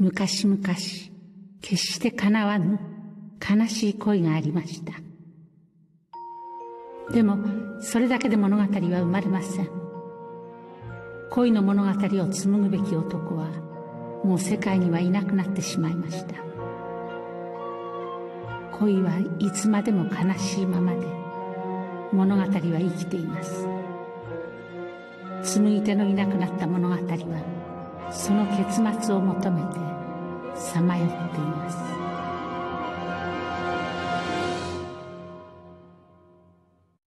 昔々決して叶わぬ悲しい恋がありました。でもそれだけで物語は生まれません。恋の物語を紡ぐべき男はもう世界にはいなくなってしまいました。恋はいつまでも悲しいままで物語は生きています。紡ぎ手のいなくなった物語はその結末を求めて samael rutinas.